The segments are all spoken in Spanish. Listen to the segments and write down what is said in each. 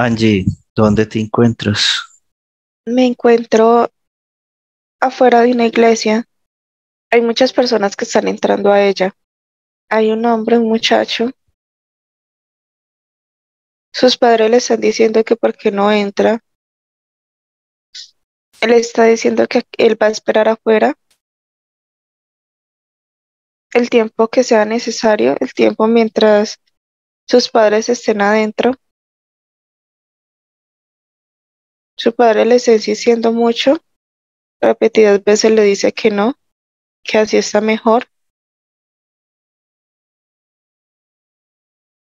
Angie, ¿dónde te encuentras? Me encuentro afuera de una iglesia. Hay muchas personas que están entrando a ella. Hay un hombre, un muchacho. Sus padres le están diciendo que por qué no entra. Él está diciendo que él va a esperar afuera el tiempo que sea necesario, el tiempo mientras sus padres estén adentro. Su padre le está insistiendo mucho, repetidas veces le dice que no, que así está mejor.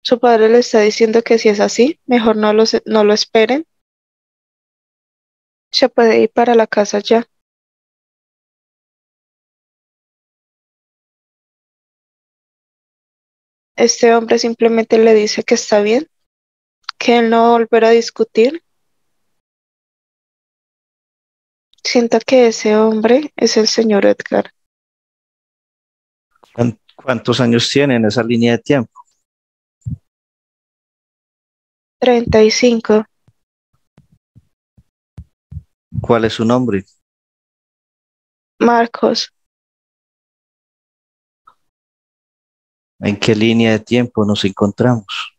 Su padre le está diciendo que si es así, mejor no lo, no lo esperen. Se puede ir para la casa ya. Este hombre simplemente le dice que está bien, que él no volverá a discutir. Sienta que ese hombre es el señor Edgar. ¿Cuántos años tiene en esa línea de tiempo? 35. ¿Cuál es su nombre? Marcos. ¿En qué línea de tiempo nos encontramos?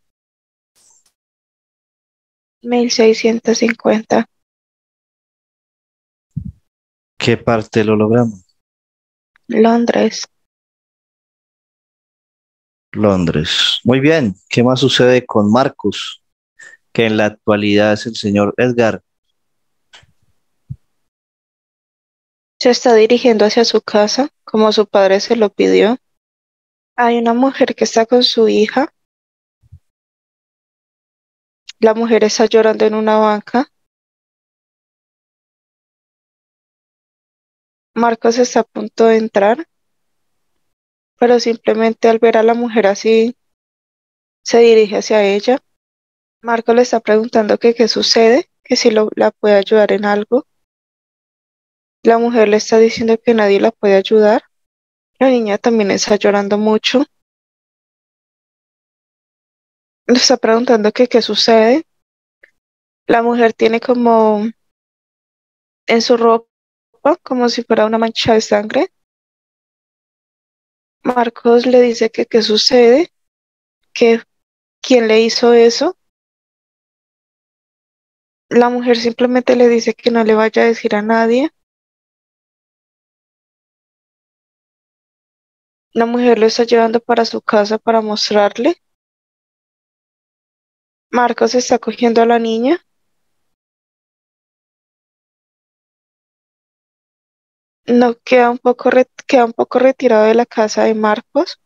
1650. ¿Qué parte lo logramos? Londres. Londres. Muy bien. ¿Qué más sucede con Marcos? Que en la actualidad es el señor Edgar. Se está dirigiendo hacia su casa, como su padre se lo pidió. Hay una mujer que está con su hija. La mujer está llorando en una banca. Marcos está a punto de entrar, pero simplemente al ver a la mujer así, se dirige hacia ella. Marcos le está preguntando que qué sucede, que si lo, la puede ayudar en algo. La mujer le está diciendo que nadie la puede ayudar. La niña también está llorando mucho. Le está preguntando que qué sucede. La mujer tiene como en su ropa como si fuera una mancha de sangre. Marcos le dice que qué sucede, que quién le hizo eso. La mujer simplemente le dice que no le vaya a decir a nadie. La mujer lo está llevando para su casa para mostrarle. Marcos está cogiendo a la niña. No queda un poco queda un poco retirado de la casa de Marcos.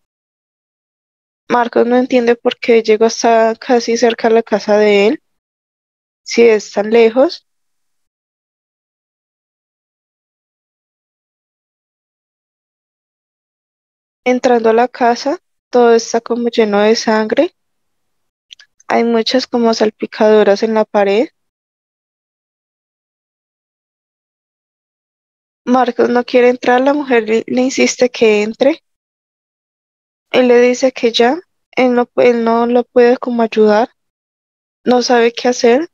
Marcos no entiende por qué llegó hasta casi cerca de la casa de él. Si es tan lejos. Entrando a la casa, todo está como lleno de sangre. Hay muchas como salpicaduras en la pared. Marcos no quiere entrar, la mujer le, insiste que entre. Él le dice que ya, él no, él no lo puede como ayudar, no sabe qué hacer.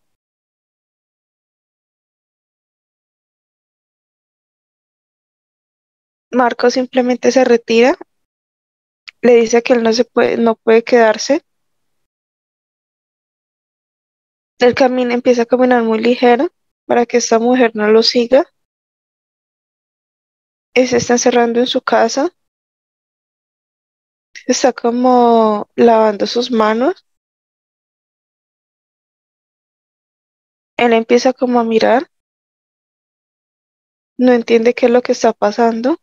Marcos simplemente se retira, le dice que él no se puede, no puede quedarse. El camino empieza a caminar muy ligero para que esta mujer no lo siga. Se está encerrando en su casa. Está como lavando sus manos. Él empieza como a mirar. No entiende qué es lo que está pasando.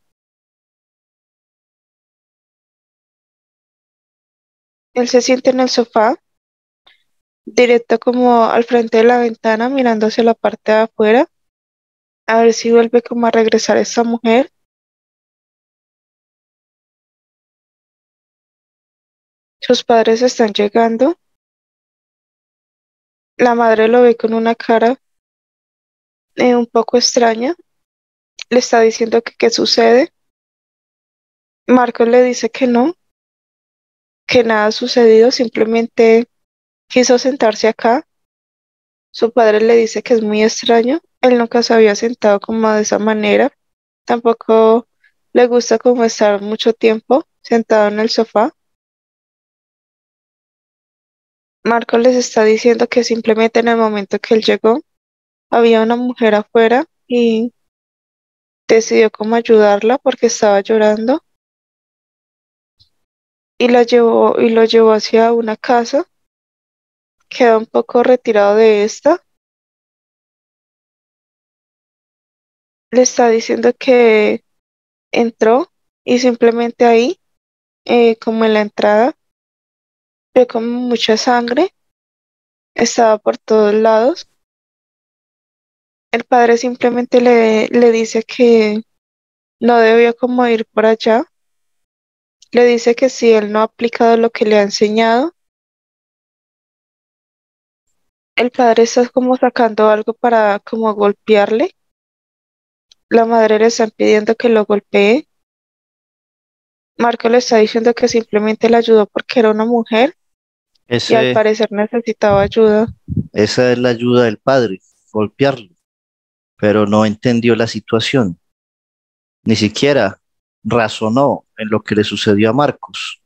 Él se siente en el sofá, directo como al frente de la ventana, mirando hacia la parte de afuera, a ver si vuelve como a regresar esa mujer. Sus padres están llegando. La madre lo ve con una cara eh, un poco extraña. Le está diciendo que qué sucede. Marcos le dice que no, que nada ha sucedido, simplemente quiso sentarse acá. su padre le dice que es muy extraño, él nunca se había sentado como de esa manera, tampoco le gusta como estar mucho tiempo sentado en el sofá. Marco les está diciendo que simplemente en el momento que él llegó, había una mujer afuera y decidió como ayudarla porque estaba llorando y la llevó y lo llevó hacia una casa. Queda un poco retirado de esta. Le está diciendo que entró y simplemente ahí, eh, como en la entrada, ve como mucha sangre. Estaba por todos lados. El padre simplemente le, le dice que no debió como ir por allá le dice que si él no ha aplicado lo que le ha enseñado, el padre está como sacando algo para como golpearle. La madre le está pidiendo que lo golpee. Marco le está diciendo que simplemente le ayudó porque era una mujer y al parecer necesitaba ayuda. Esa es la ayuda del padre, golpearlo, pero no entendió la situación. Ni siquiera razonó en lo que le sucedió a Marcos.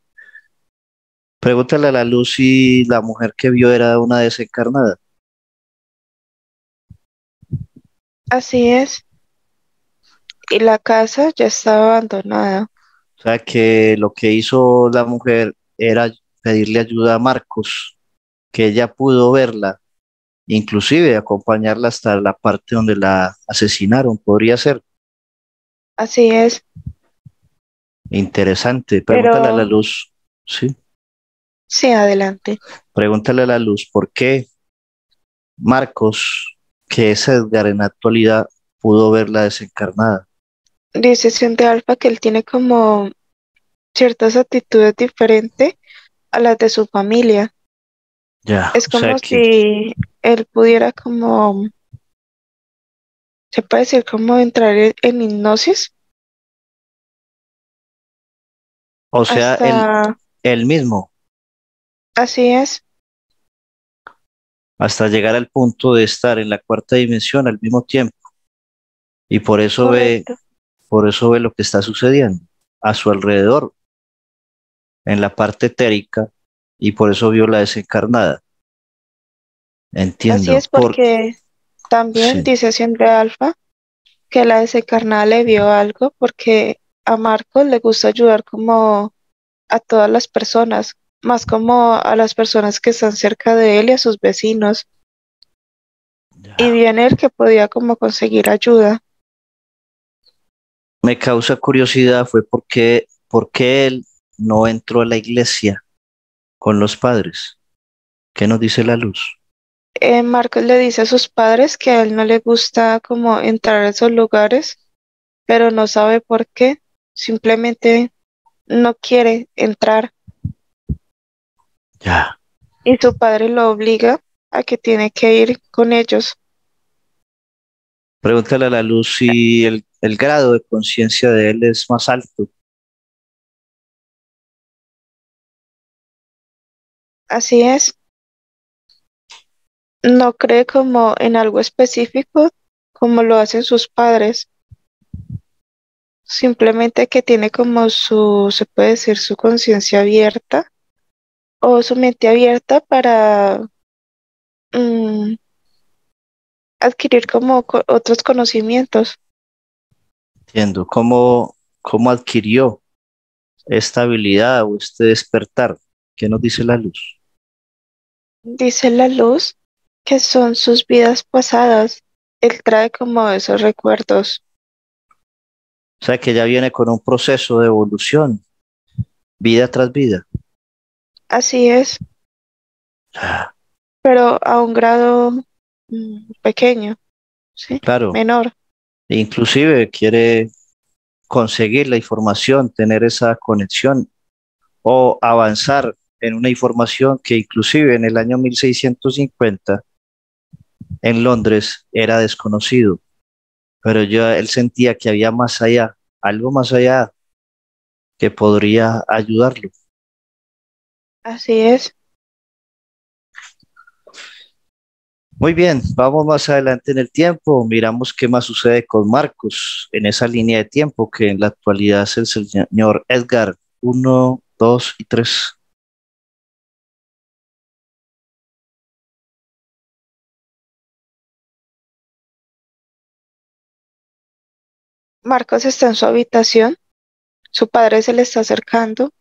Pregúntale a la luz si la mujer que vio era una desencarnada. Así es. Y la casa ya estaba abandonada. O sea que lo que hizo la mujer era pedirle ayuda a Marcos, que ella pudo verla, inclusive acompañarla hasta la parte donde la asesinaron, podría ser. Así es. Interesante. Pregúntale a la luz. Sí. Sí, adelante. Pregúntale a la luz por qué Marcos, que es Edgar en la actualidad, pudo verla desencarnada. Dice Siente Alfa que él tiene como ciertas actitudes diferentes a las de su familia. Ya. Es como si él pudiera como, se puede decir como entrar en hipnosis O sea, el, mismo. Así es. Hasta llegar al punto de estar en la cuarta dimensión al mismo tiempo. Y por eso ve, por eso ve lo que está sucediendo a su alrededor, en la parte etérica, y por eso vio la desencarnada. Entiendo. Así es porque también dice siempre Alfa que la desencarnada le vio algo porque a Marcos le gusta ayudar como a todas las personas, más como a las personas que están cerca de él y a sus vecinos. Y viene el que podía como conseguir ayuda. Me causa curiosidad fue por qué, él no entró a la iglesia con los padres. ¿Qué nos dice la luz? Eh, Marcos le dice a sus padres que a él no le gusta como entrar a esos lugares, pero no sabe por qué simplemente no quiere entrar. Ya. Y su padre lo obliga a que tiene que ir con ellos. Pregúntale a la luz si el, el grado de conciencia de él es más alto. Así es. No cree como en algo específico como lo hacen sus padres simplemente que tiene como su, se puede decir, su conciencia abierta o su mente abierta para mm, adquirir como otros conocimientos. Entiendo, ¿Cómo, ¿cómo adquirió esta habilidad o este despertar? ¿Qué nos dice la luz? Dice la luz que son sus vidas pasadas. Él trae como esos recuerdos o sea que ya viene con un proceso de evolución, vida tras vida. Así es. Ah. Pero a un grado mm, pequeño, ¿sí? Claro. Menor. Inclusive quiere conseguir la información, tener esa conexión o avanzar en una información que inclusive en el año 1650 en Londres era desconocido pero yo él sentía que había más allá, algo más allá que podría ayudarlo. Así es. Muy bien, vamos más adelante en el tiempo, miramos qué más sucede con Marcos en esa línea de tiempo que en la actualidad es el señor Edgar 1, 2 y 3. Marcos está en su habitación, su padre se le está acercando,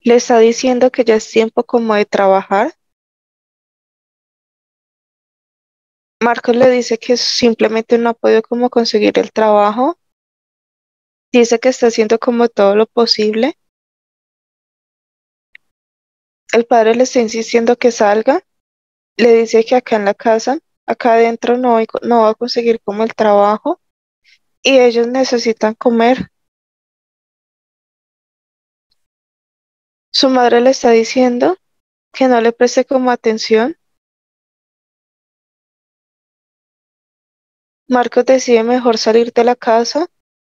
le está diciendo que ya es tiempo como de trabajar. Marcos le dice que simplemente no ha podido como conseguir el trabajo. Dice que está haciendo como todo lo posible. El padre le está insistiendo que salga. Le dice que acá en la casa, acá adentro no, no va a conseguir como el trabajo y ellos necesitan comer. Su madre le está diciendo que no le preste como atención. Marcos decide mejor salir de la casa,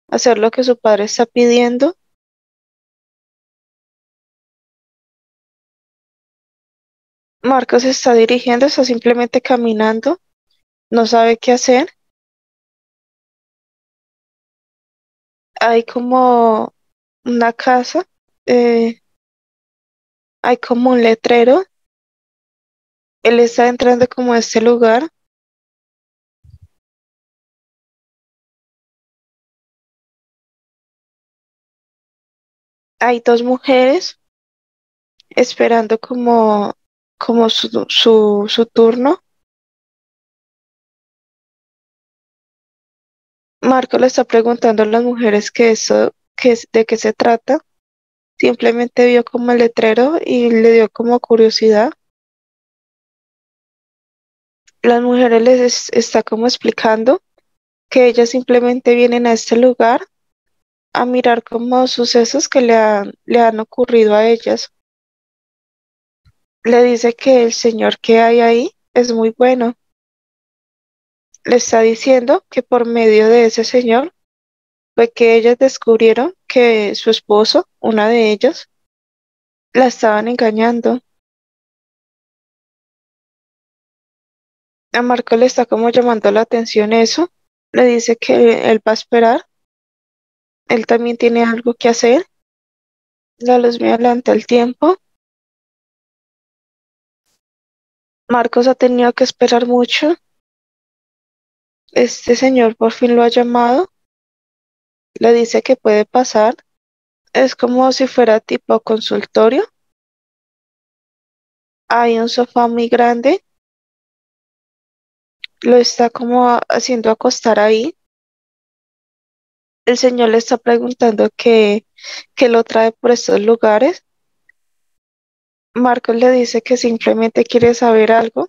hacer lo que su padre está pidiendo. Marcos está dirigiendo, está simplemente caminando, no sabe qué hacer. Hay como una casa eh, hay como un letrero. Él está entrando como a este lugar. Hay dos mujeres esperando como, como su, su, su turno. Marco le está preguntando a las mujeres que eso, que, de qué se trata. Simplemente vio como el letrero y le dio como curiosidad. Las mujeres les está como explicando que ellas simplemente vienen a este lugar a mirar como sucesos que le han, le han ocurrido a ellas. Le dice que el señor que hay ahí es muy bueno. Le está diciendo que por medio de ese señor fue que ellas descubrieron que su esposo, una de ellas, la estaban engañando. A Marco le está como llamando la atención eso. Le dice que él va a esperar. Él también tiene algo que hacer. La luz me adelanta el tiempo. Marcos ha tenido que esperar mucho. Este señor por fin lo ha llamado le dice que puede pasar. Es como si fuera tipo consultorio. Hay un sofá muy grande. Lo está como haciendo acostar ahí. El señor le está preguntando qué, qué lo trae por estos lugares. Marcos le dice que simplemente quiere saber algo,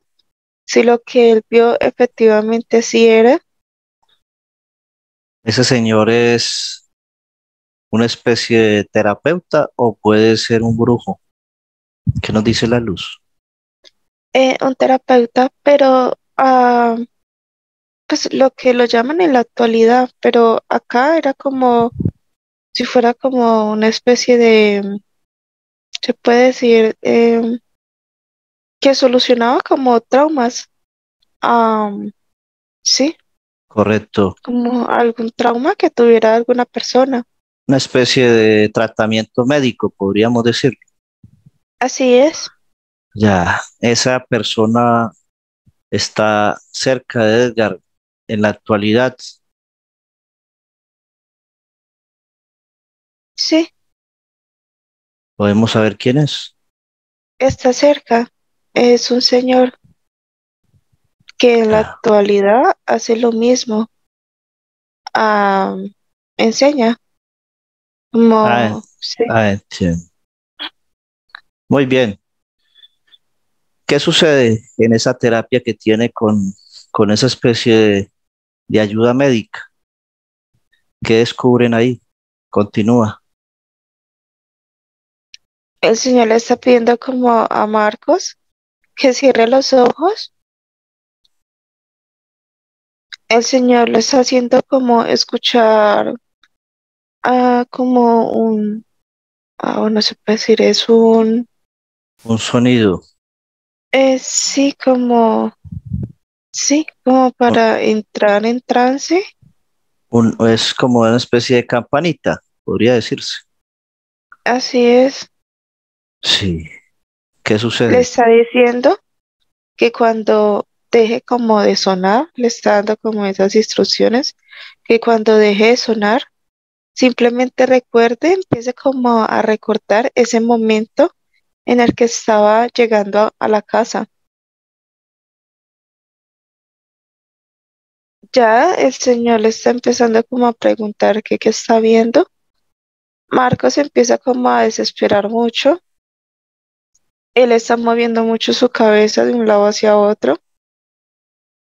si lo que él vio efectivamente sí era ¿Ese señor es una especie de terapeuta o puede ser un brujo? ¿Qué nos dice la luz? Eh, un terapeuta, pero uh, pues lo que lo llaman en la actualidad, pero acá era como si fuera como una especie de, se puede decir, eh, que solucionaba como traumas. Um, sí. Correcto. Como algún trauma que tuviera alguna persona. Una especie de tratamiento médico, podríamos decir. Así es. Ya, esa persona está cerca de Edgar en la actualidad. Sí. ¿Podemos saber quién es? Está cerca. Es un señor que en la actualidad hace lo mismo. Ah, enseña. Como, ah, ah, Muy bien. ¿Qué sucede en esa terapia que tiene con, con esa especie de, de ayuda médica? ¿Qué descubren ahí? Continúa. El Señor le está pidiendo como a Marcos que cierre los ojos el Señor lo está haciendo como escuchar ah, como un, ah, no se puede decir, es un... Un sonido. Eh, sí, como, sí, como para entrar en trance. Un, es como una especie de campanita, podría decirse. Así es. Sí. ¿Qué Le sucede? está diciendo que cuando deje como de sonar, le está dando como esas instrucciones, que cuando deje de sonar, simplemente recuerde, empiece como a recordar ese momento en el que estaba llegando a, a la casa. Ya el señor le está empezando como a preguntar qué, qué está viendo. Marcos empieza como a desesperar mucho. Él está moviendo mucho su cabeza de un lado hacia otro.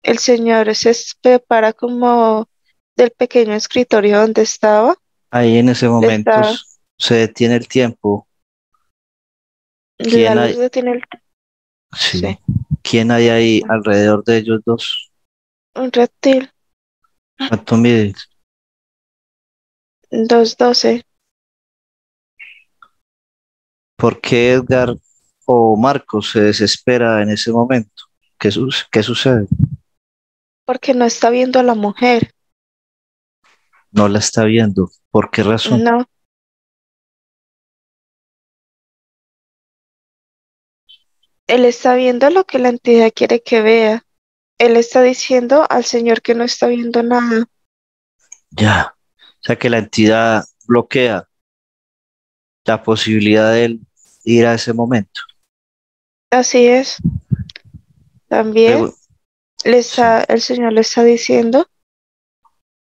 El señor se prepara como del pequeño escritorio donde estaba. Ahí en ese momento se detiene el tiempo. La ¿Quién hay? luz detiene el- Sí. Sí. ¿Quién hay ahí alrededor de ellos dos? un reptil. ¿Cuánto mide? 212. ¿Por qué Edgar o Marcos se desespera en ese momento? ¿Qué, su- qué sucede? Porque no está viendo a la mujer. No la está viendo. ¿Por qué razón? No. Él está viendo lo que la entidad quiere que vea. Él está diciendo al señor que no está viendo nada. Ya. O sea que la entidad bloquea la posibilidad de él ir a ese momento. Así es. También el señor le está diciendo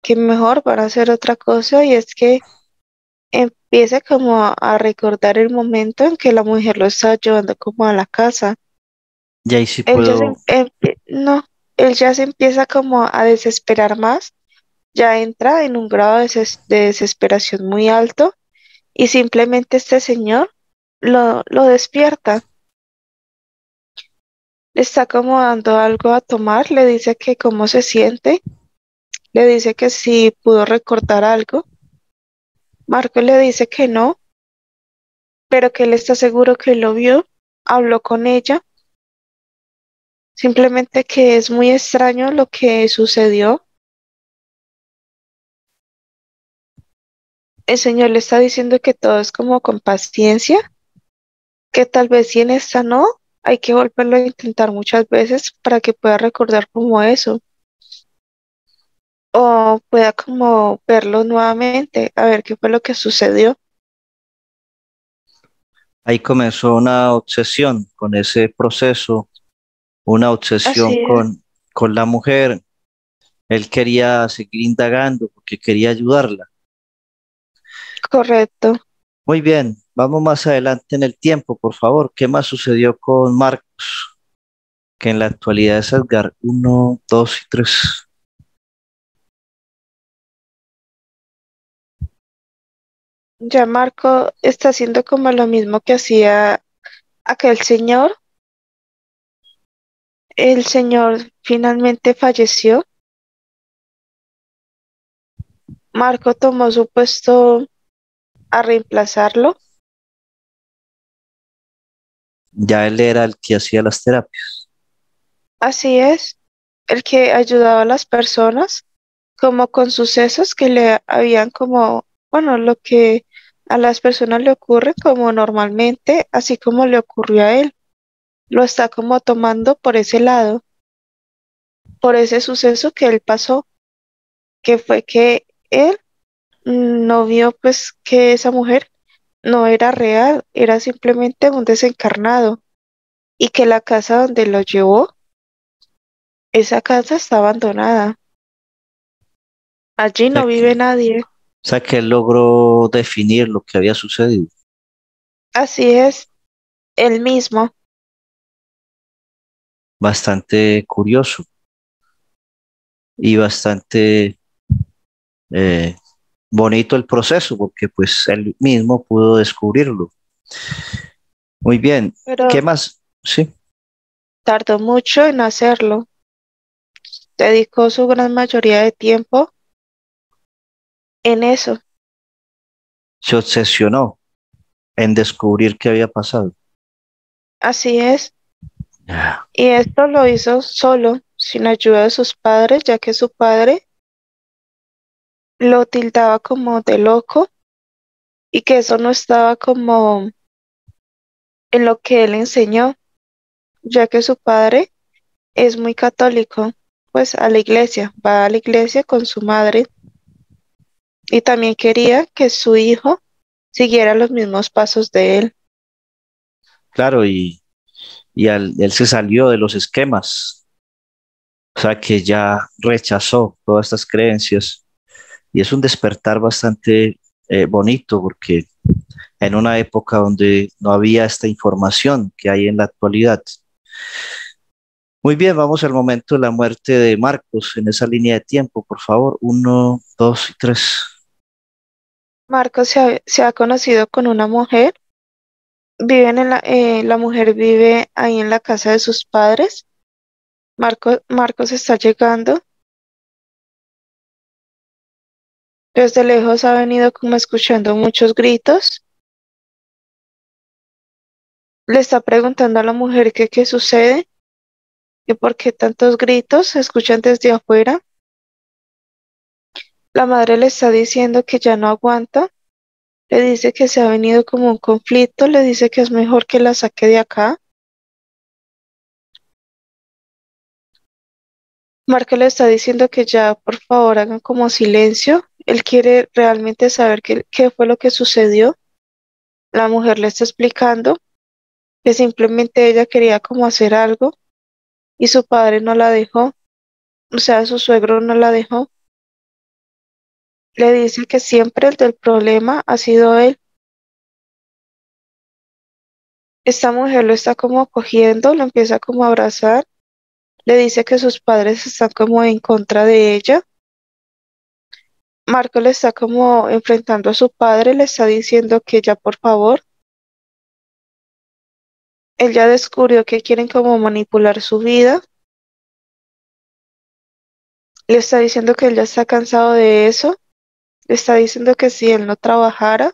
que mejor van a hacer otra cosa y es que empiece como a, a recordar el momento en que la mujer lo está llevando como a la casa. y ahí sí Él ya se, puedo. no, él ya se empieza como a desesperar más, ya entra en un grado de, des- de desesperación muy alto y simplemente este señor lo, lo despierta. Le está como dando algo a tomar, le dice que cómo se siente, le dice que si pudo recordar algo. Marco le dice que no, pero que él está seguro que lo vio, habló con ella, simplemente que es muy extraño lo que sucedió. El Señor le está diciendo que todo es como con paciencia, que tal vez si en esta no, hay que volverlo a intentar muchas veces para que pueda recordar como eso. O pueda como verlo nuevamente, a ver qué fue lo que sucedió. Ahí comenzó una obsesión con ese proceso, una obsesión con, con la mujer. Él quería seguir indagando porque quería ayudarla. Correcto. Muy bien, vamos más adelante en el tiempo, por favor. ¿Qué más sucedió con Marcos? Que en la actualidad es Edgar. Uno, dos y tres. Ya Marco está haciendo como lo mismo que hacía aquel señor. El señor finalmente falleció. Marco tomó su puesto a reemplazarlo. Ya él era el que hacía las terapias. Así es, el que ayudaba a las personas como con sucesos que le habían como, bueno, lo que a las personas le ocurre como normalmente, así como le ocurrió a él. Lo está como tomando por ese lado, por ese suceso que él pasó, que fue que él mm, no vio pues que esa mujer no era real, era simplemente un desencarnado y que la casa donde lo llevó, esa casa está abandonada. Allí no vive nadie. O sea que él logró definir lo que había sucedido. Así es, él mismo. Bastante curioso y bastante eh, bonito el proceso porque pues él mismo pudo descubrirlo. Muy bien, Pero ¿qué más? Sí, tardó mucho en hacerlo. Dedicó su gran mayoría de tiempo en eso. se obsesionó en descubrir qué había pasado. Así es. Y esto lo hizo solo, sin ayuda de sus padres, ya que su padre lo tildaba como de loco y que eso no estaba como en lo que él enseñó, ya que su padre es muy católico, pues a la iglesia, va a la iglesia con su madre. Y también quería que su hijo siguiera los mismos pasos de él. Claro, y, y él se salió de los esquemas, o sea que ya rechazó todas estas creencias y es un despertar bastante eh, bonito porque en una época donde no había esta información que hay en la actualidad. Muy bien, vamos al momento de la muerte de Marcos en esa línea de tiempo, por favor. Uno, dos y tres. Marcos se ha, conocido con una mujer. Viven en la, eh, la mujer vive ahí en la casa de sus padres. Marcos, Marcos está llegando. Desde lejos ha venido como escuchando muchos gritos. Le está preguntando a la mujer qué sucede, y por qué tantos gritos se escuchan desde afuera. La madre le está diciendo que ya no aguanta, le dice que se ha venido como un conflicto, le dice que es mejor que la saque de acá. Marco le está diciendo que ya por favor hagan como silencio. Él quiere realmente saber qué, fue lo que sucedió. La mujer le está explicando que simplemente ella quería como hacer algo y su padre no la dejó, o sea, su suegro no la dejó le dice que siempre el del problema ha sido él. Esta mujer lo está como cogiendo, lo empieza como a abrazar, le dice que sus padres están como en contra de ella. Marco le está como enfrentando a su padre, le está diciendo que ya por favor. Él ya descubrió que quieren como manipular su vida. Le está diciendo que él ya está cansado de eso le está diciendo que si él no trabajara,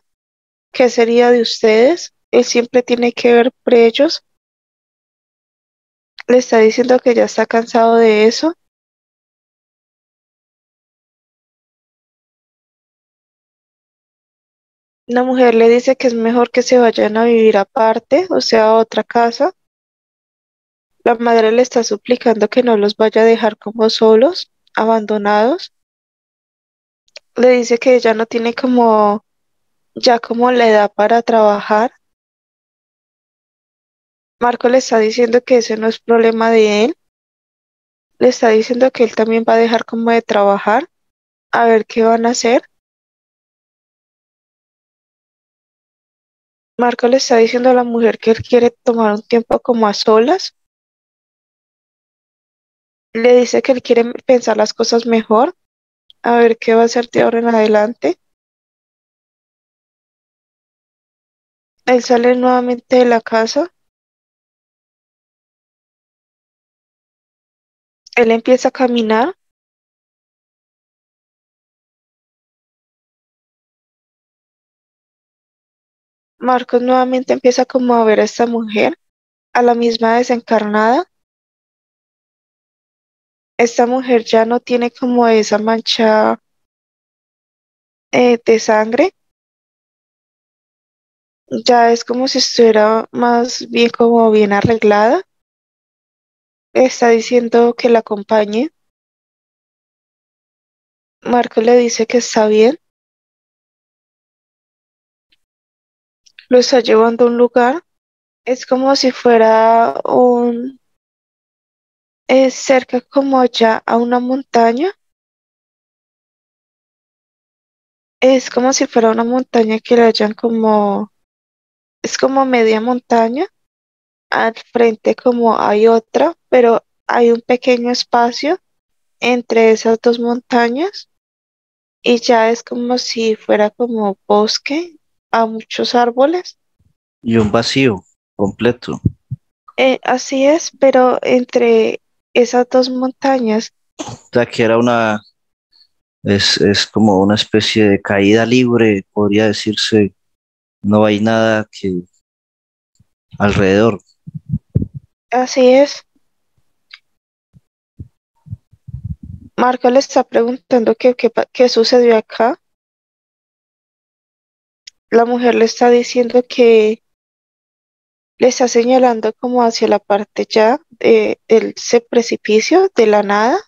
¿qué sería de ustedes? Él siempre tiene que ver por ellos. Le está diciendo que ya está cansado de eso. La mujer le dice que es mejor que se vayan a vivir aparte, o sea, a otra casa. La madre le está suplicando que no los vaya a dejar como solos, abandonados le dice que ella no tiene como, ya como la edad para trabajar. Marco le está diciendo que ese no es problema de él. Le está diciendo que él también va a dejar como de trabajar, a ver qué van a hacer. Marco le está diciendo a la mujer que él quiere tomar un tiempo como a solas. Le dice que él quiere pensar las cosas mejor a ver qué va a hacer de ahora en adelante. Él sale nuevamente de la casa. Él empieza a caminar. Marcos nuevamente empieza como a ver a esta mujer, a la misma desencarnada, esta mujer ya no tiene como esa mancha eh, de sangre, ya es como si estuviera más bien como bien arreglada. Está diciendo que la acompañe. Marco le dice que está bien. Lo está llevando a un lugar. Es como si fuera un es cerca como ya a una montaña. Es como si fuera una montaña que le hayan como, es como media montaña. Al frente como hay otra, pero hay un pequeño espacio entre esas dos montañas y ya es como si fuera como bosque a muchos árboles. Y un vacío completo. Eh, así es, pero entre esas dos montañas. O sea, que era una, es, es como una especie de caída libre, podría decirse, no hay nada que alrededor. Así es. Marco le está preguntando qué, qué, qué sucedió acá. La mujer le está diciendo que le está señalando como hacia la parte ya de, ese precipicio de la nada.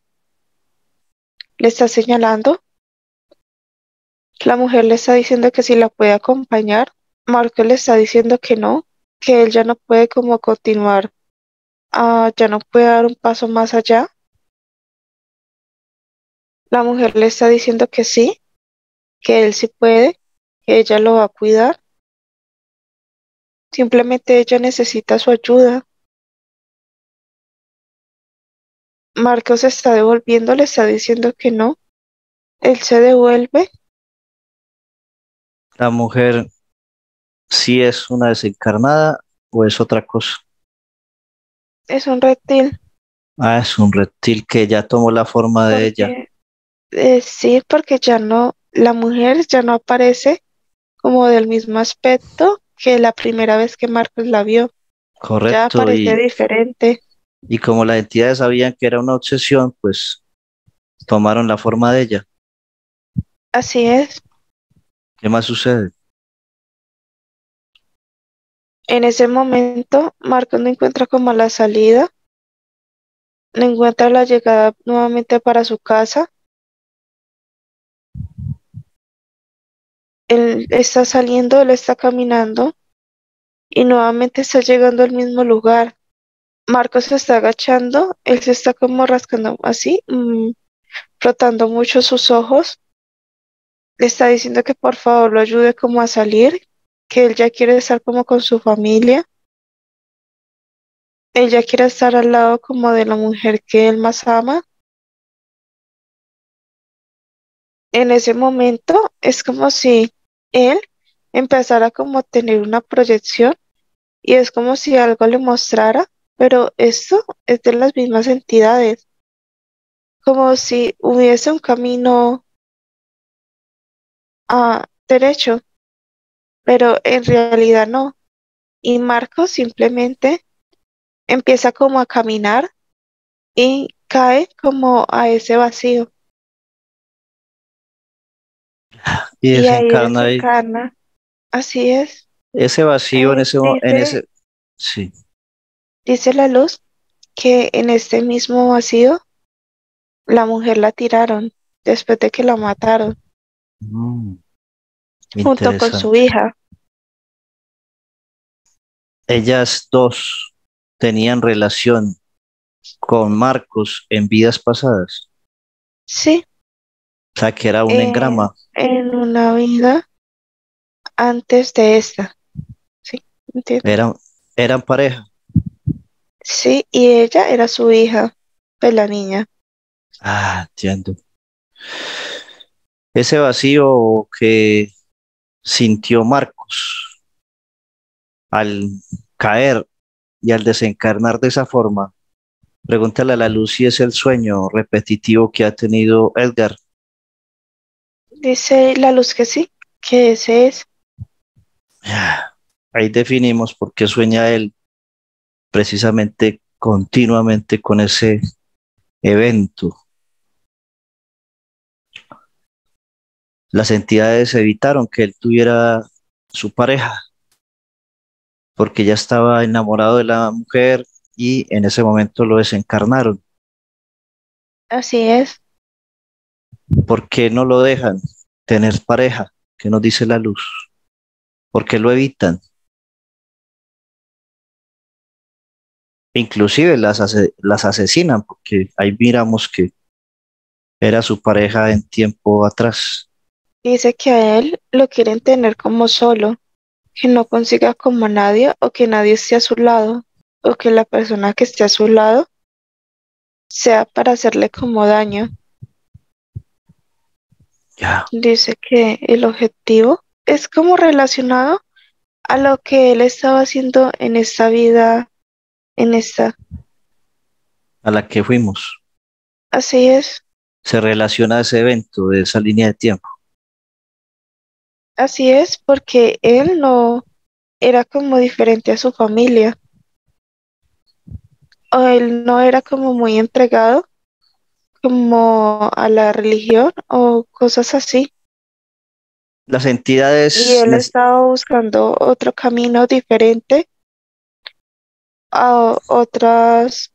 Le está señalando. La mujer le está diciendo que si la puede acompañar. Marco le está diciendo que no, que él ya no puede como continuar, ah, ya no puede dar un paso más allá. La mujer le está diciendo que sí, que él sí puede, que ella lo va a cuidar. Simplemente ella necesita su ayuda. Marcos se está devolviendo, le está diciendo que no. Él se devuelve. La mujer sí es una desencarnada o es otra cosa. Es un reptil. Ah, es un reptil que ya tomó la forma de ella. Eh, sí, porque ya no, la mujer ya no aparece como del mismo aspecto que la primera vez que Marcos la vio. Ya Correcto. aparece Y, diferente. y como las entidades sabían que era una obsesión, pues tomaron la forma de ella. Así es. ¿Qué más sucede? En ese momento, Marcos no encuentra como la salida, no encuentra la llegada nuevamente para su casa. Él está saliendo, él está caminando y nuevamente está llegando al mismo lugar. Marcos se está agachando, él se está como rascando así, mm, frotando mucho sus ojos. Le está diciendo que por favor lo ayude como a salir, que él ya quiere estar como con su familia. Él ya quiere estar al lado como de la mujer que él más ama. En ese momento es como si él empezara como a tener una proyección y es como si algo le mostrara, pero esto es de las mismas entidades, como si hubiese un camino a derecho, pero en realidad no. Y Marcos simplemente empieza como a caminar y cae como a ese vacío. Y Y ahí desencarna ahí. desencarna. Así es. Ese vacío en ese, mo- en dice- ese, sí, Dice la luz que en este mismo vacío la mujer la tiraron después de que la mataron Mm, junto con su hija. Ellas dos tenían relación con Marcos en vidas pasadas. Sí, O sea, que era un Eh, engrama. en una vida antes de esta. Sí, entiendo. Eran, eran pareja. Sí, y ella era su hija, pues la niña. Ah, entiendo. Ese vacío que sintió Marcos al caer y al desencarnar de esa forma, pregúntale a la luz si es el sueño repetitivo que ha tenido Edgar. Dice la luz que sí, que ese es. Ahí definimos por qué sueña él precisamente continuamente con ese evento. Las entidades evitaron que él tuviera su pareja porque ya estaba enamorado de la mujer y en ese momento lo desencarnaron. Así es. ¿Por qué no lo dejan tener pareja? ¿Qué nos dice la luz? ¿Por qué lo evitan? Inclusive las, ase- las asesinan porque ahí miramos que era su pareja en tiempo atrás. Dice que a él lo quieren tener como solo, que no consiga como nadie o que nadie esté a su lado, o que la persona que esté a su lado sea para hacerle como daño. Dice que el objetivo es como relacionado a lo que él estaba haciendo en esta vida, en esta. a la que fuimos. Así es, Se relaciona a ese evento, de esa línea de tiempo. así es, porque él no era como diferente a su familia. o él no era como muy entregado como a la religión o cosas así. Las entidades... Y él estaba buscando otro camino diferente a otras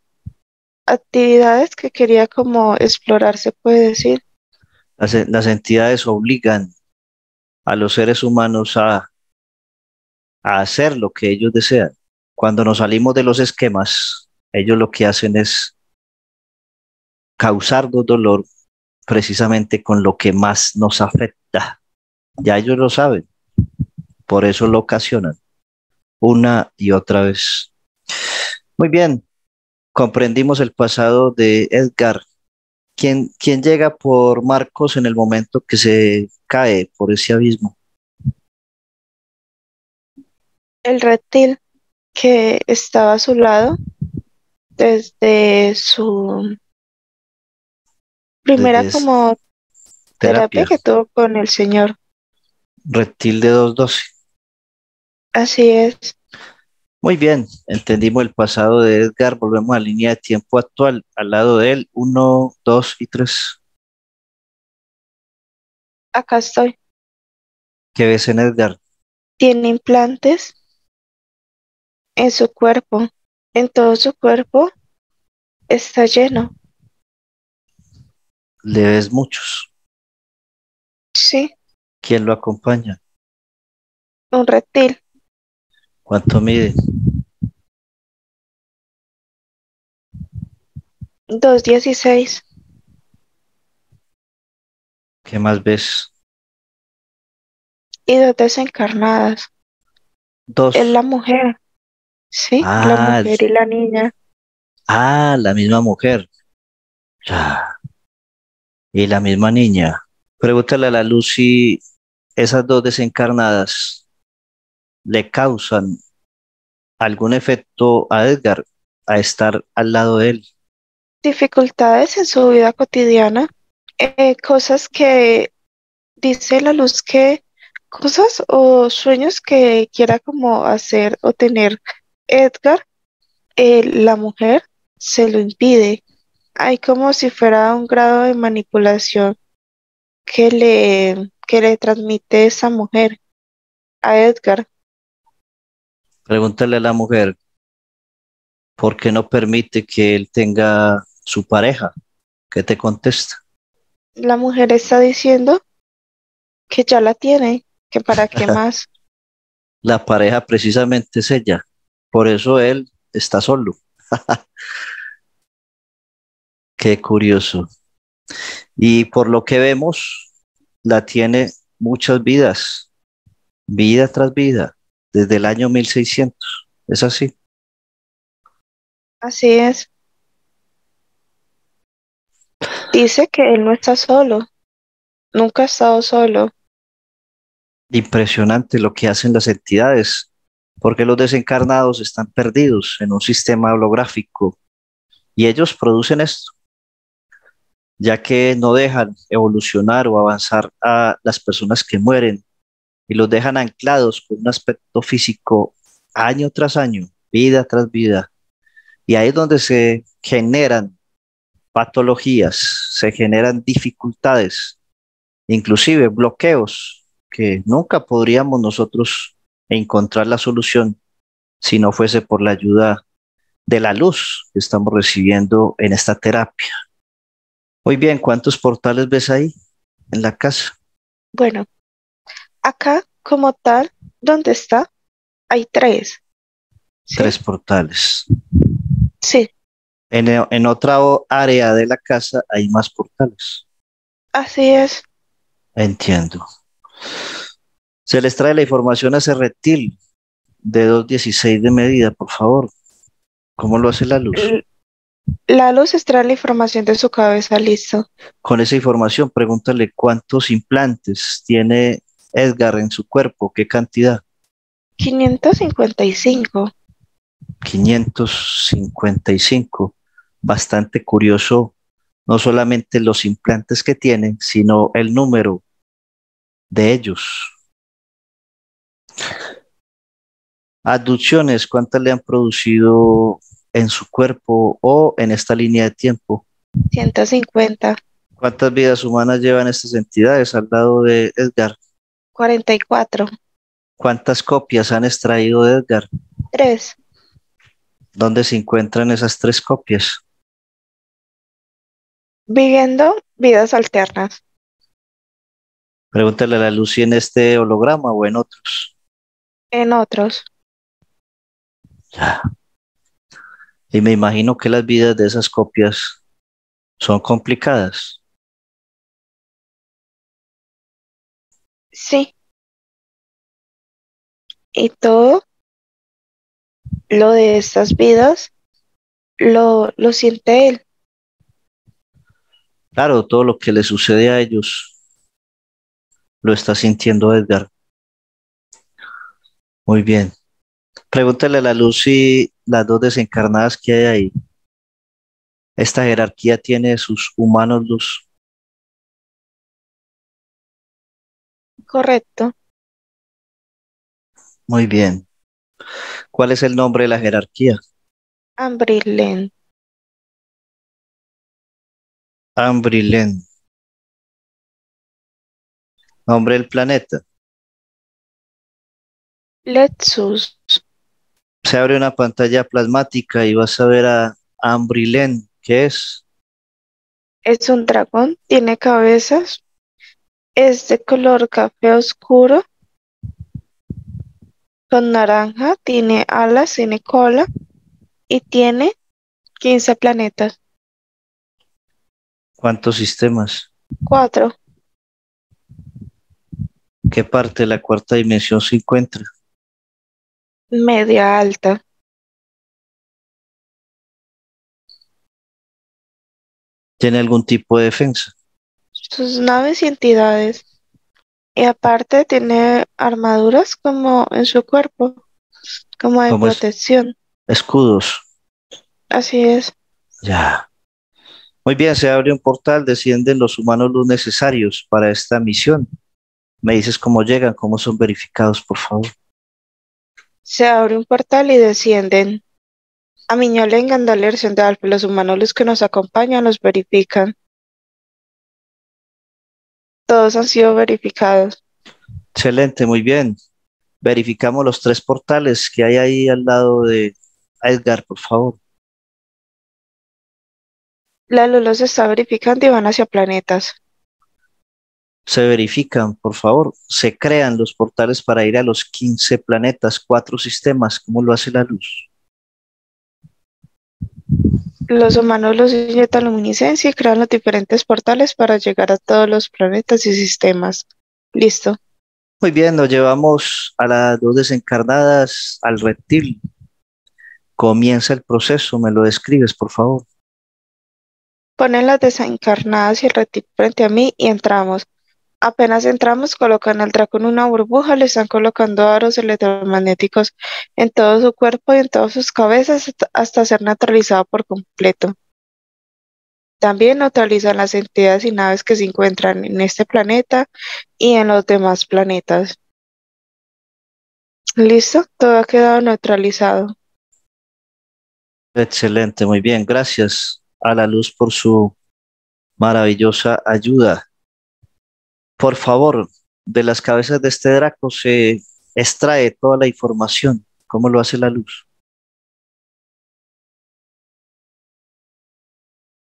actividades que quería como explorar, se puede decir. Las, las entidades obligan a los seres humanos a, a hacer lo que ellos desean. Cuando nos salimos de los esquemas, ellos lo que hacen es causarnos dolor precisamente con lo que más nos afecta. Ya ellos lo saben, por eso lo ocasionan una y otra vez. Muy bien, comprendimos el pasado de Edgar, quien, quien llega por Marcos en el momento que se cae por ese abismo. El reptil que estaba a su lado desde su Primera como terapia. que tuvo con el señor. Reptil de 212. Así es. Muy bien, entendimos el pasado de Edgar, volvemos a la línea de tiempo actual, al lado de él, uno, dos y tres. Acá estoy. ¿Qué ves en Edgar? Tiene implantes en su cuerpo, en todo su cuerpo está lleno. ¿Le ves muchos? Sí. ¿Quién lo acompaña? Un reptil. ¿Cuánto mide? Dos dieciséis. ¿Qué más ves? Y dos desencarnadas. Dos. Es la mujer. Sí, la Ah, mujer y la niña. Ah, la misma mujer. Ya. Y la misma niña. Pregúntale a la luz si esas dos desencarnadas le causan algún efecto a Edgar a estar al lado de él. Dificultades en su vida cotidiana. eh, cosas que dice la luz que cosas o sueños que quiera como hacer o tener Edgar, eh, la mujer se lo impide. Hay como si fuera un grado de manipulación que le, que le transmite esa mujer a Edgar. Pregúntale a la mujer por qué no permite que él tenga su pareja. ¿Qué te contesta? La mujer está diciendo que ya la tiene, que para qué más. La pareja precisamente es ella. Por eso él está solo. Qué curioso. Y por lo que vemos, la tiene muchas vidas, vida tras vida, desde el año 1600. ¿Es así? Así es. Dice que él no está solo, nunca ha estado solo. Impresionante lo que hacen las entidades, porque los desencarnados están perdidos en un sistema holográfico y ellos producen esto, ya que no dejan evolucionar o avanzar a las personas que mueren y los dejan anclados con un aspecto físico año tras año, vida tras vida. Y ahí es donde se generan patologías, se generan dificultades, inclusive bloqueos que nunca podríamos nosotros encontrar la solución si no fuese por la ayuda de la luz que estamos recibiendo en esta terapia. Muy bien, ¿cuántos portales ves ahí en la casa? Bueno, acá como tal, ¿dónde está? Hay tres. ¿sí? Tres portales. Sí, En, en otra área de la casa hay más portales. así es. Entiendo. Se les trae la información a ese reptil de 2.16 de medida, por favor. ¿Cómo lo hace la luz? L- La luz extrae la información de su cabeza, listo. Con esa información, pregúntale cuántos implantes tiene Edgar en su cuerpo, qué cantidad. 555. 555. Bastante curioso, no solamente los implantes que tienen, sino el número de ellos. Abducciones, ¿cuántas le han producido en su cuerpo o en esta línea de tiempo? 150. ¿Cuántas vidas humanas llevan estas entidades al lado de Edgar? 44. ¿Cuántas copias han extraído de Edgar? 3. ¿Dónde se encuentran esas tres copias? Viviendo vidas alternas. Pregúntale a la Lucy en este holograma o en otros. En otros. Ya. Y me imagino que las vidas de esas copias son complicadas. Sí. Y todo lo de estas vidas lo, lo siente él. Claro, todo lo que le sucede a ellos lo está sintiendo Edgar. Muy bien. Pregúntale a la luz si las dos desencarnadas que hay ahí, esta jerarquía tiene sus humanos luz. Correcto. Muy bien. ¿Cuál es el nombre de la jerarquía? Ambrilen. Ambrilen. Nombre del planeta. Letsus. Se abre una pantalla plasmática y vas a ver a Ambrilen. ¿Qué es? Es un dragón, tiene cabezas, es de color café oscuro, con naranja, tiene alas, tiene cola y tiene 15 planetas. ¿Cuántos sistemas? Cuatro. ¿Qué parte de la cuarta dimensión se encuentra? Media alta. ¿Tiene algún tipo de defensa? Sus naves y entidades. Y aparte tiene armaduras como en su cuerpo, como de protección. Escudos. Así es. Ya. Muy bien, se abre un portal, descienden los humanos luz necesarios para esta misión. Me dices cómo llegan, cómo son verificados, por favor. Se abre un portal y descienden. A Miñola en Gandalerción de Alfa, los humanos los que nos acompañan los verifican. Todos han sido verificados. Excelente, muy bien. Verificamos los tres portales que hay ahí al lado de Edgar, por favor. La luz los está verificando y van hacia planetas. Se verifican, por favor. Se crean los portales para ir a los 15 planetas, cuatro sistemas. ¿Cómo lo hace la luz? Los humanos los inyectan luminiscencia y crean los diferentes portales para llegar a todos los planetas y sistemas. Listo. Muy bien, nos llevamos a las dos desencarnadas al reptil. Comienza el proceso, me lo describes, por favor. Ponen las desencarnadas y el reptil frente a mí y entramos. Apenas entramos, colocan al dragón una burbuja, le están colocando aros electromagnéticos en todo su cuerpo y en todas sus cabezas hasta- ser neutralizado por completo. También neutralizan las entidades y naves que se encuentran en este planeta y en los demás planetas. ¿Listo? Todo ha quedado neutralizado. Excelente, muy bien. Gracias a la luz por su maravillosa ayuda. Por favor, de las cabezas de este Draco se extrae toda la información. ¿Cómo lo hace la luz?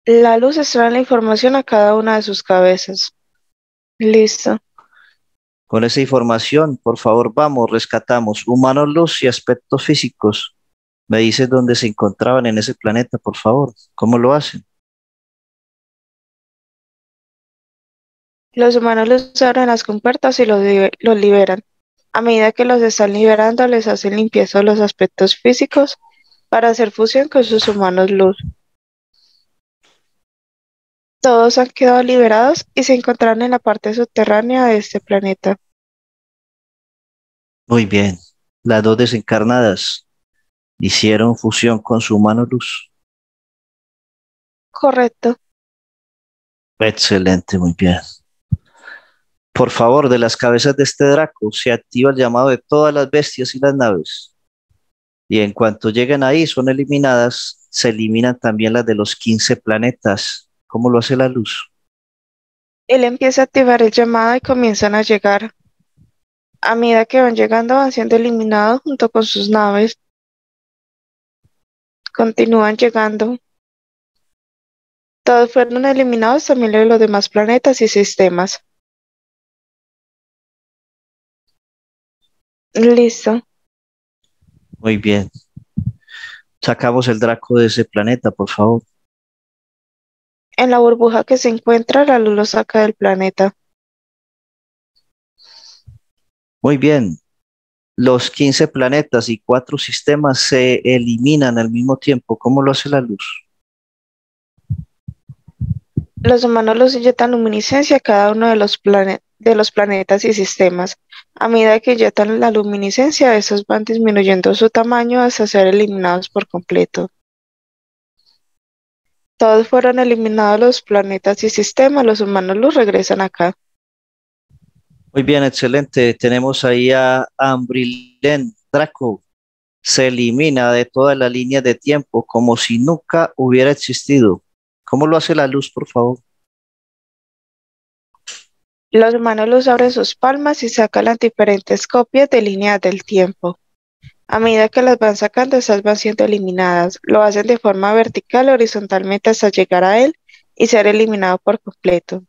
La luz extrae la información a cada una de sus cabezas. Listo. Con esa información, por favor, vamos, rescatamos humanos, luz y aspectos físicos. Me dices dónde se encontraban en ese planeta, por favor. ¿Cómo lo hacen? Los humanos los abren las compuertas y los, los liberan. A medida que los están liberando, les hacen limpieza de los aspectos físicos para hacer fusión con sus humanos luz. Todos han quedado liberados y se encontraron en la parte subterránea de este planeta. Muy bien. Las dos desencarnadas hicieron fusión con su humano luz. Correcto. Excelente, muy bien. Por favor, de las cabezas de este Draco se activa el llamado de todas las bestias y las naves. Y en cuanto lleguen ahí, son eliminadas, se eliminan también las de los 15 planetas. ¿Cómo lo hace la luz? Él empieza a activar el llamado y comienzan a llegar. A medida que van llegando, van siendo eliminados junto con sus naves. Continúan llegando. Todos fueron eliminados también de los demás planetas y sistemas. Listo. Muy bien. Sacamos el Draco de ese planeta, por favor. En la burbuja que se encuentra, la luz lo saca del planeta. Muy bien. Los 15 planetas y cuatro sistemas se eliminan al mismo tiempo. ¿Cómo lo hace la luz? Los humanos los inyectan luminiscencia a cada uno de los, de los planetas y sistemas. A medida que inyectan la luminiscencia, esos van disminuyendo su tamaño hasta ser eliminados por completo. Todos fueron eliminados los planetas y sistemas, los humanos los regresan acá. Muy bien, excelente. Tenemos ahí a Ambrilen Draco. Se elimina de toda la línea de tiempo como si nunca hubiera existido. ¿Cómo lo hace la luz, por favor? Los humanos los abren sus palmas y sacan las diferentes copias de líneas del tiempo. A medida que las van sacando, esas van siendo eliminadas. Lo hacen de forma vertical horizontalmente hasta llegar a él y ser eliminado por completo.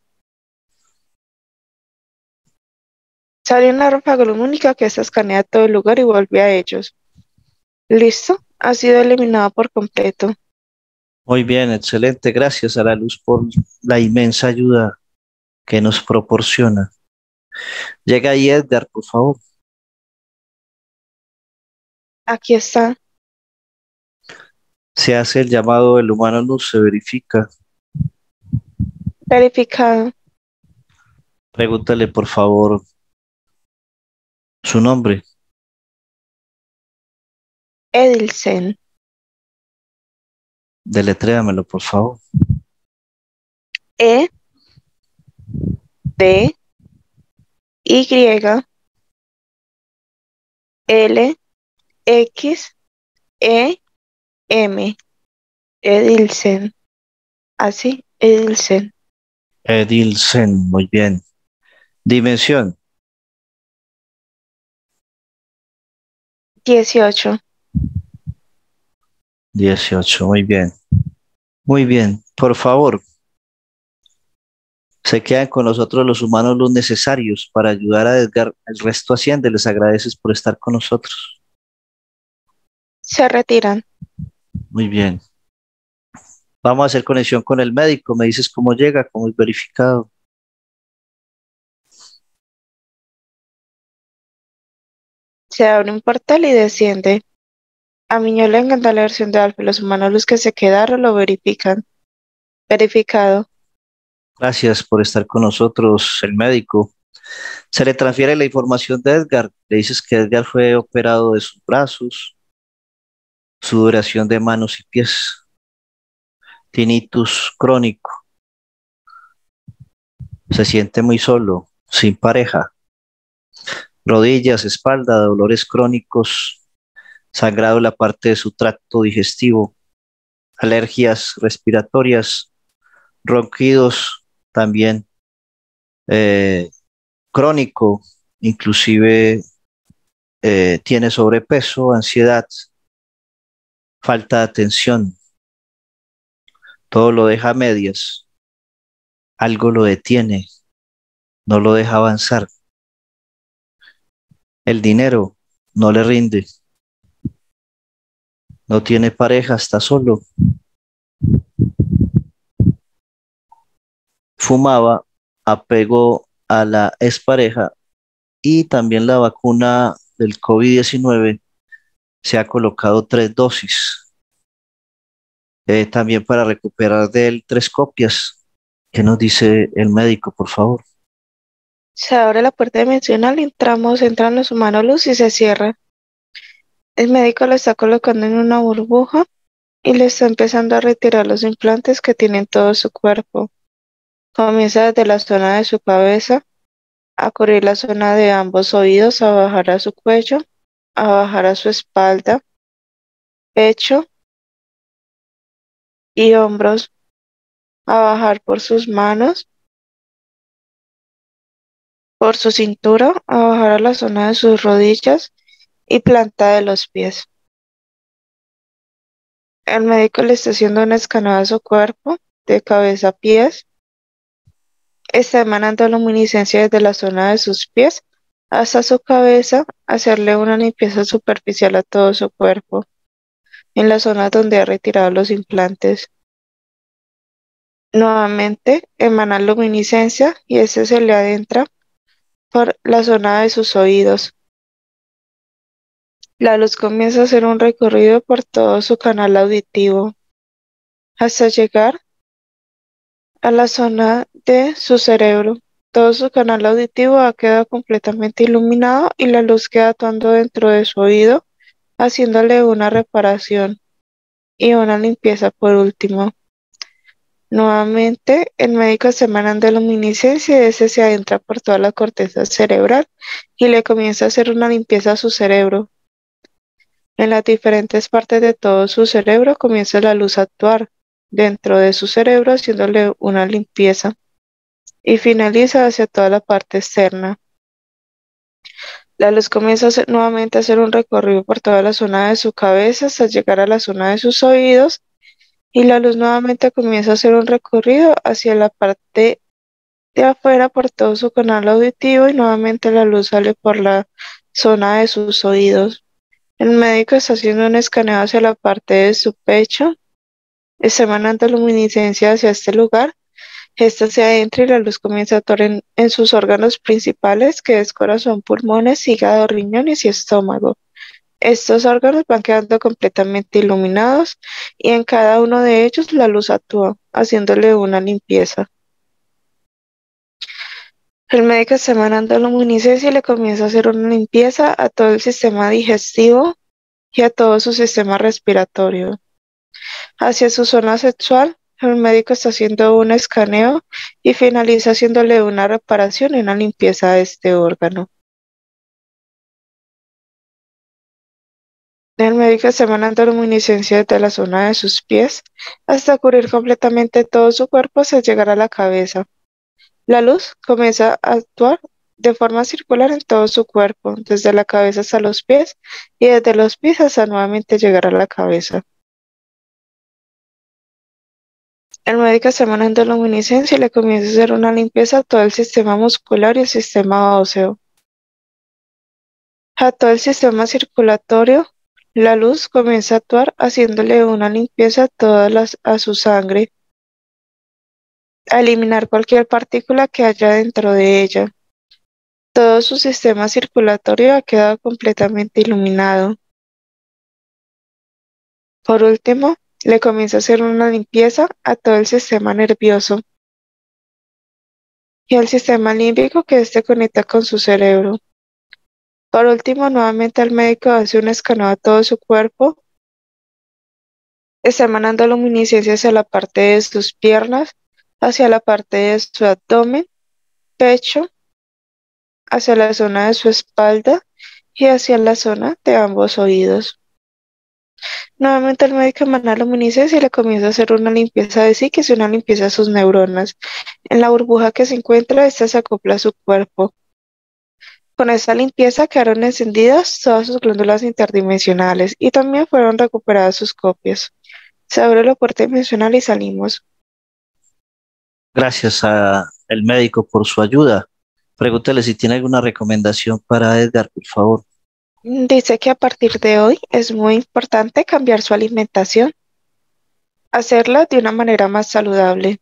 Sale una ráfaga lumínica que se escanea todo el lugar y vuelve a ellos. ¿Listo? Ha sido eliminado por completo. Muy bien, excelente. Gracias a la luz por la inmensa ayuda que nos proporciona. Llega ahí Edgar, por favor. Aquí está. Se hace el llamado del humano luz, se verifica. Verificado. Pregúntale, por favor, su nombre. Edilsen. Deletréamelo, por favor. E D Y L X E M Edilsen. Así, Edilsen. Edilsen, muy bien. Dimensión. 18. 18, muy bien. Muy bien, por favor. Se quedan con nosotros los humanos los necesarios para ayudar a Edgar. El resto asciende. Les agradeces por estar con nosotros. Se retiran. Muy bien. Vamos a hacer conexión con el médico. Me dices cómo llega, cómo es verificado. Se abre un portal y desciende. A Miño le encanta la versión de Alfa. Los humanos los que se quedaron lo verifican. Verificado. Gracias por estar con nosotros, el médico. Se le transfiere la información de Edgar. Le dices que Edgar fue operado de sus brazos, su duración de manos y pies, tinnitus crónico. Se siente muy solo, sin pareja. Rodillas, espalda, dolores crónicos, sangrado en la parte de su tracto digestivo, alergias respiratorias, ronquidos también, eh, crónico, inclusive eh, tiene sobrepeso, ansiedad, falta de atención, todo lo deja a medias, algo lo detiene, no lo deja avanzar. El dinero no le rinde, no tiene pareja, está solo. Fumaba, apegó a la expareja y también la vacuna del COVID-19 se ha colocado tres dosis. Eh, también para recuperar de él tres copias. ¿Qué nos dice el médico, por favor? Se abre la puerta dimensional, entramos, entran los humanos luz y se cierra. El médico lo está colocando en una burbuja y le está empezando a retirar los implantes que tiene en todo su cuerpo. Comienza desde la zona de su cabeza, a cubrir la zona de ambos oídos, a bajar a su cuello, a bajar a su espalda, pecho y hombros, a bajar por sus manos, por su cintura, a bajar a la zona de sus rodillas y planta de los pies. El médico le está haciendo una escaneo a su cuerpo, de cabeza a pies. Está emanando luminiscencia desde la zona de sus pies hasta su cabeza, hacerle una limpieza superficial a todo su cuerpo, en la zona donde ha retirado los implantes. Nuevamente, emana luminiscencia y ese se le adentra por la zona de sus oídos, la luz comienza a hacer un recorrido por todo su canal auditivo hasta llegar a la zona de su cerebro. Todo su canal auditivo ha quedado completamente iluminado y la luz queda actuando dentro de su oído, haciéndole una reparación y una limpieza por último. Nuevamente, el médico se de luminiscencia y ese se adentra por toda la corteza cerebral y le comienza a hacer una limpieza a su cerebro, en las diferentes partes de todo su cerebro comienza la luz a actuar dentro de su cerebro haciéndole una limpieza y finaliza hacia toda la parte externa. La luz comienza nuevamente a hacer un recorrido por toda la zona de su cabeza hasta llegar a la zona de sus oídos y la luz nuevamente comienza a hacer un recorrido hacia la parte de afuera por todo su canal auditivo y nuevamente la luz sale por la zona de sus oídos. El médico está haciendo un escaneo hacia la parte de su pecho. Está emanando luminiscencia hacia este lugar. Esta se adentra y la luz comienza a actuar en, en sus órganos principales, que es corazón, pulmones, hígado, riñones y estómago. Estos órganos van quedando completamente iluminados y en cada uno de ellos la luz actúa, haciéndole una limpieza. El médico está emanando luminiscencia y le comienza a hacer una limpieza a todo el sistema digestivo y a todo su sistema respiratorio. Hacia su zona sexual, el médico está haciendo un escaneo y finaliza haciéndole una reparación y una limpieza a este órgano. El médico está emanando luminiscencia desde la zona de sus pies hasta cubrir completamente todo su cuerpo hasta llegar a la cabeza. La luz comienza a actuar de forma circular en todo su cuerpo, desde la cabeza hasta los pies y desde los pies hasta nuevamente llegar a la cabeza. El médico se manejando luminiscencia y le comienza a hacer una limpieza a todo el sistema muscular y el sistema óseo. A todo el sistema circulatorio, la luz comienza a actuar haciéndole una limpieza a, todas a su sangre, a eliminar cualquier partícula que haya dentro de ella. Todo su sistema circulatorio ha quedado completamente iluminado. Por último, le comienza a hacer una limpieza a todo el sistema nervioso y al sistema límbico que este conecta con su cerebro. Por último, nuevamente el médico hace un escaneo a todo su cuerpo. Está emanando luminiscencia hacia la parte de sus piernas, hacia la parte de su abdomen, pecho, hacia la zona de su espalda y hacia la zona de ambos oídos. Nuevamente el médico emana luminiscencia y le comienza a hacer una limpieza de psiquis y una limpieza de sus neuronas. En la burbuja que se encuentra, esta se acopla a su cuerpo. Con esta limpieza quedaron encendidas todas sus glándulas interdimensionales y también fueron recuperadas sus copias. Se abre la puerta dimensional y salimos. Gracias al médico por su ayuda. Pregúntale si tiene alguna recomendación para Edgar, por favor. Dice que a partir de hoy es muy importante cambiar su alimentación, hacerla de una manera más saludable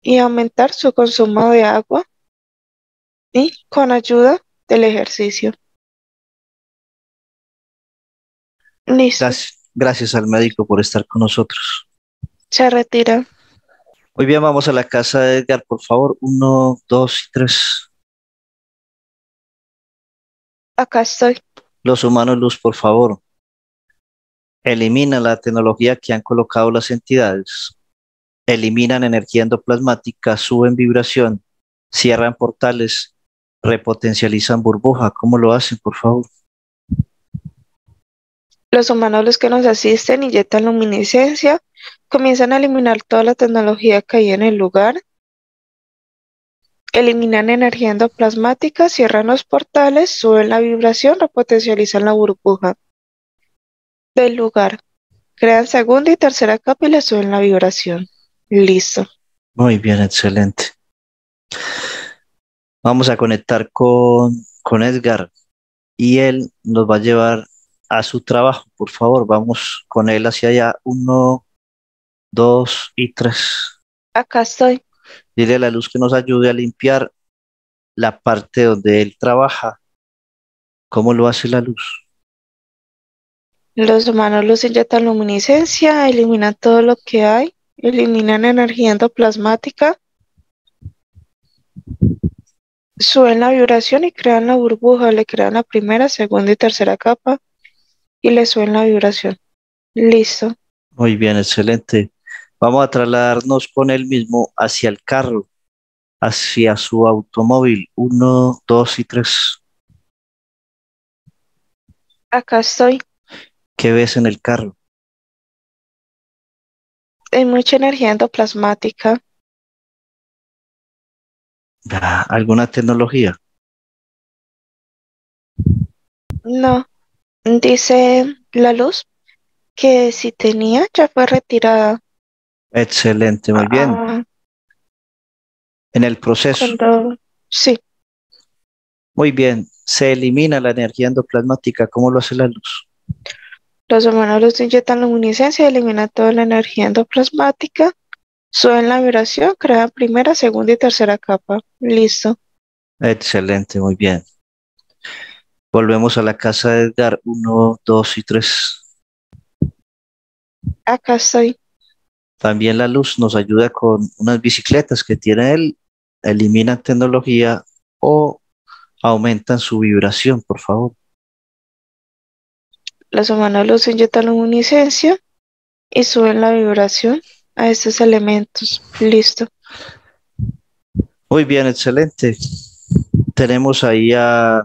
y aumentar su consumo de agua y con ayuda del ejercicio. Gracias, gracias al médico por estar con nosotros. Se retira. Muy bien, vamos a la casa de Edgar, por favor. Uno, dos y tres. Acá estoy. Los humanos, luz, por favor. Elimina la tecnología que han colocado las entidades. Eliminan energía endoplasmática, suben vibración, cierran portales, repotencializan burbuja. ¿Cómo lo hacen, por favor? Los humanos, los que nos asisten, inyectan luminiscencia, comienzan a eliminar toda la tecnología que hay en el lugar, eliminan energía endoplasmática, cierran los portales, suben la vibración, repotencializan la burbuja del lugar, crean segunda y tercera capa y le suben la vibración. Listo. Muy bien, excelente. Vamos a conectar con, con Edgar y él nos va a llevar a su trabajo. Por favor, vamos con él hacia allá. Uno, dos y tres. Acá estoy. Dile a la luz que nos ayude a limpiar la parte donde él trabaja. ¿Cómo lo hace la luz? Los humanos los inyectan luminiscencia, eliminan todo lo que hay, eliminan energía endoplasmática, suben la vibración y crean la burbuja, le crean la primera, segunda y tercera capa y le suben la vibración. Listo. Muy bien, excelente. Vamos a trasladarnos con él mismo hacia el carro, hacia su automóvil. Uno, dos y tres. Acá estoy. ¿Qué ves en el carro? Hay mucha energía endoplasmática. ¿Alguna tecnología? No. Dice la luz que si tenía ya fue retirada. Excelente, muy bien. Ah, En el proceso. cuando- Sí, Muy bien. Se elimina la energía endoplasmática. ¿Cómo lo hace la luz? los humanos los inyectan luminiscencia, eliminan toda la energía endoplasmática, suben la vibración, crean primera, segunda y tercera capa. Listo. Excelente, muy bien. Volvemos a la casa de Edgar. Uno, dos y tres. Acá estoy. También la luz nos ayuda con unas bicicletas que tiene él. Eliminan tecnología o aumentan su vibración, por favor. Los humanos los inyectan luminiscencia y suben la vibración a estos elementos. Listo. Muy bien, excelente. Tenemos ahí a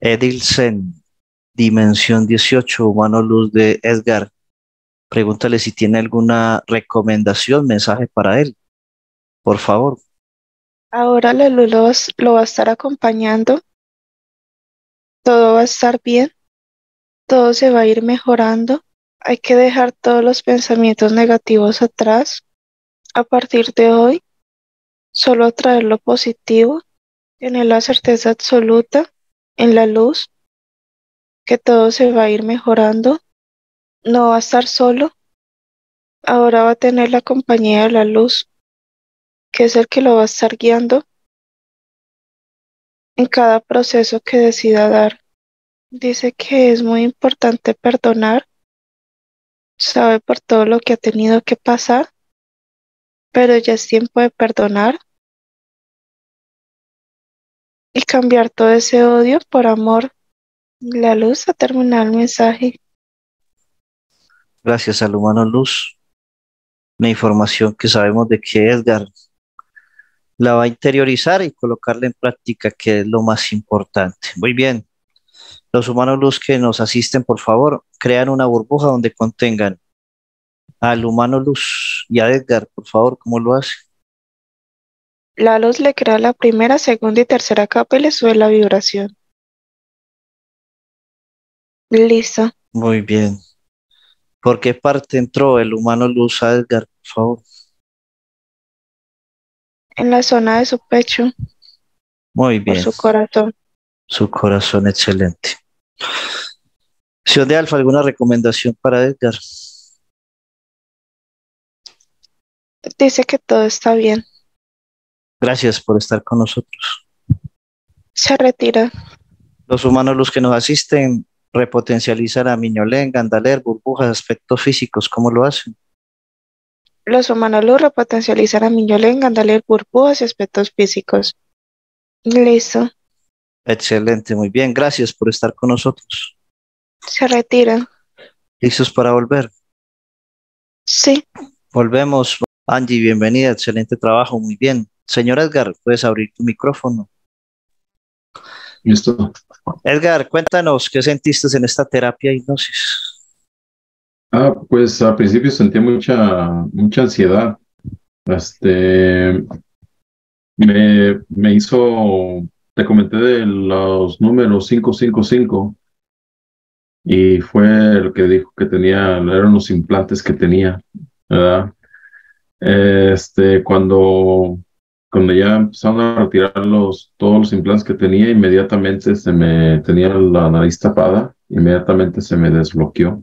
Edilsen, Dimensión 18, Humano Luz de Edgar. Pregúntale si tiene alguna recomendación, mensaje para él. Por favor. Ahora la luz lo, va a estar acompañando. Todo va a estar bien. Todo se va a ir mejorando. Hay que dejar todos los pensamientos negativos atrás. A partir de hoy, solo traer lo positivo, tener la certeza absoluta en la luz que todo se va a ir mejorando. No va a estar solo. Ahora va a tener la compañía de la luz, que es el que lo va a estar guiando en cada proceso que decida dar. Dice que es muy importante perdonar, sabe por todo lo que ha tenido que pasar, pero ya es tiempo de perdonar y cambiar todo ese odio por amor. La luz ha terminado el mensaje. Gracias al humano luz, la información que sabemos de que Edgar la va a interiorizar y colocarla en práctica, que es lo más importante. Muy bien. Los humanos luz que nos asisten, por favor, crean una burbuja donde contengan al humano luz y a Edgar, por favor, ¿cómo lo hace? La luz le crea la primera, segunda y tercera capa y le sube la vibración. Listo. Muy bien. ¿Por qué parte entró el humano luz a Edgar, por favor? En la zona de su pecho, Muy por bien. su corazón. Su corazón excelente. Señor de Alfa, ¿alguna recomendación para Edgar? Dice que todo está bien. Gracias por estar con nosotros. Se retira. Los humanos, los que nos asisten, repotencializan a Miñolén, Gandaler, burbujas, aspectos físicos, ¿cómo lo hacen? Los humanos luz repotencializan a Miñolén, Gandaler, burbujas y aspectos físicos. Listo. Excelente, muy bien. Gracias por estar con nosotros. Se retira. ¿Listos para volver? Sí. Volvemos. Angie, bienvenida. Excelente trabajo, muy bien. Señor Edgar, puedes abrir tu micrófono. Listo. Edgar, cuéntanos qué sentiste en esta terapia de hipnosis. Ah, pues al principio sentía mucha, mucha ansiedad. Este, me, me hizo, te comenté de los números 555 y fue lo que dijo que tenía, eran los implantes que tenía, ¿verdad? Este, cuando, cuando ya empezaron a retirar los, todos los implantes que tenía, inmediatamente se me tenía la nariz tapada, inmediatamente se me desbloqueó.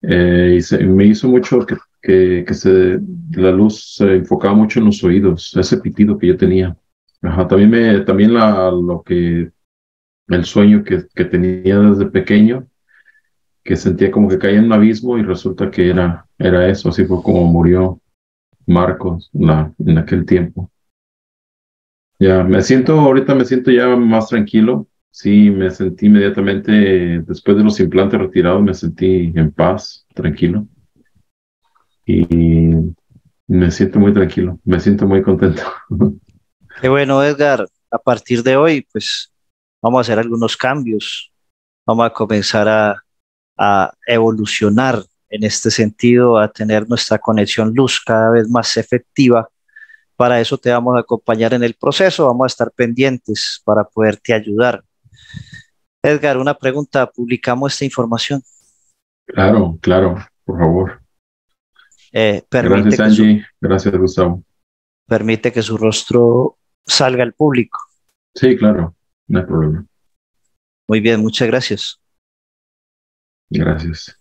Eh, y se, me hizo mucho que, que, que, se, la luz se enfocaba mucho en los oídos, ese pitido que yo tenía. Ajá, también me, también la, lo que el sueño que, que tenía desde pequeño, que sentía como que caía en un abismo y resulta que era, era eso, así fue como murió Marcos en aquel tiempo. Ya, me siento, ahorita me siento ya más tranquilo. Sí, me sentí inmediatamente, después de los implantes retirados, me sentí en paz, tranquilo. Y me siento muy tranquilo, me siento muy contento. Qué bueno, Edgar. A partir de hoy, pues vamos a hacer algunos cambios, vamos a comenzar a, a evolucionar en este sentido, a tener nuestra conexión luz cada vez más efectiva. Para eso te vamos a acompañar en el proceso, vamos a estar pendientes para poderte ayudar. Edgar, una pregunta, ¿publicamos esta información? Claro, claro, por favor. Eh, Gracias, Angie. Su, Gracias, Gustavo. Permite que su rostro salga al público. Sí, claro. No hay problema. Muy bien, muchas gracias. Gracias.